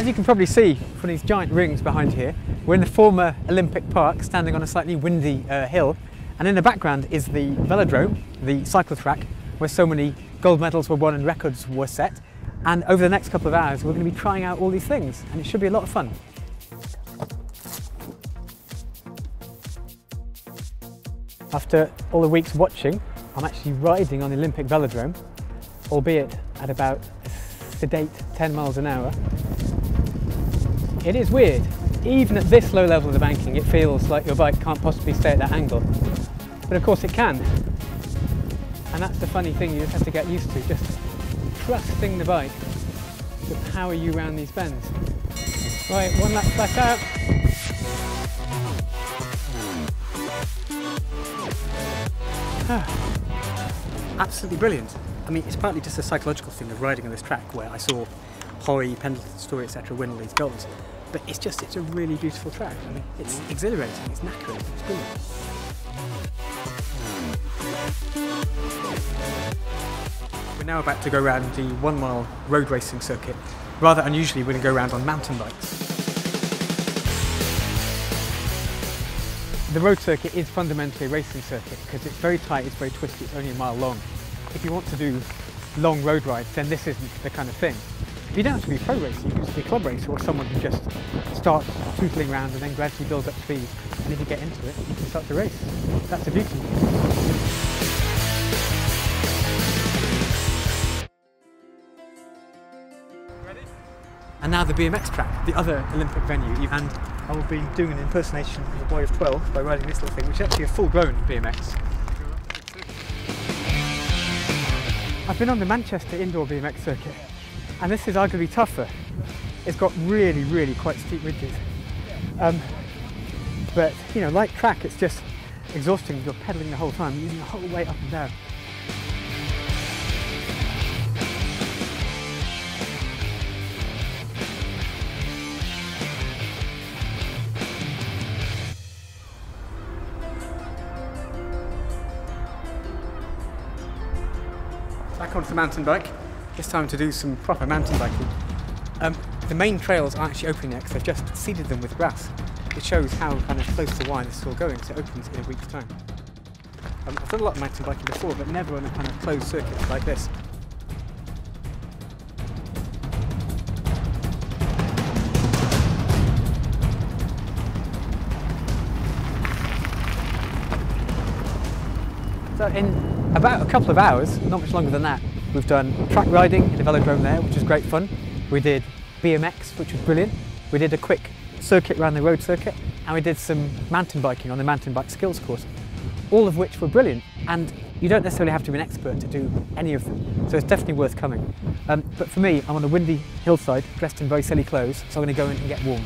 As you can probably see from these giant rings behind here, we're in the former Olympic Park, standing on a slightly windy uh, hill. And in the background is the velodrome, the cycle track, where so many gold medals were won and records were set. And over the next couple of hours, we're going to be trying out all these things, and it should be a lot of fun. After all the weeks watching, I'm actually riding on the Olympic velodrome, albeit at about a sedate 10 miles an hour. It is weird. Even at this low level of the banking, it feels like your bike can't possibly stay at that angle. But of course it can. And that's the funny thing you just have to get used to, just trusting the bike to power you around these bends. Right, one lap back out. Ah. Absolutely brilliant. I mean, it's partly just a psychological thing of riding on this track where I saw Hoy, Pendleton, Storey, etc. win all these golds. But it's just, it's a really beautiful track. I mean, it's exhilarating, it's knackering, it's brilliant. We're now about to go around the one mile road racing circuit. Rather unusually, we're going to go around on mountain bikes. The road circuit is fundamentally a racing circuit because it's very tight, it's very twisty, it's only a mile long. If you want to do long road rides, then this isn't the kind of thing. You don't have to be a pro racer, you can just be a club racer or someone who just starts tootling around and then gradually builds up speed. And if you get into it, you can start to race. That's the beauty. And now the BMX track, the other Olympic venue. And I will be doing an impersonation of a boy of 12 by riding this little thing, which is actually a full-grown BMX. I've been on the Manchester indoor BMX circuit, and this is arguably tougher. It's got really, really quite steep ridges. Um, but, you know, like track, it's just exhausting. You're pedaling the whole time, using the whole weight up and down. Back onto the mountain bike. It's time to do some proper mountain biking. Um, the main trails aren't actually opening yet 'cause they've just seeded them with grass. It shows how kind of close to why this is all going, so it opens in a week's time. Um, I've done a lot of mountain biking before, but never on a kind of closed circuit like this. So in about a couple of hours, not much longer than that, we've done track riding in the velodrome there, which was great fun. We did BMX, which was brilliant. We did a quick circuit around the road circuit, and we did some mountain biking on the mountain bike skills course, all of which were brilliant. And you don't necessarily have to be an expert to do any of them, so it's definitely worth coming. Um, but for me, I'm on a windy hillside, dressed in very silly clothes, so I'm going to go in and get warm.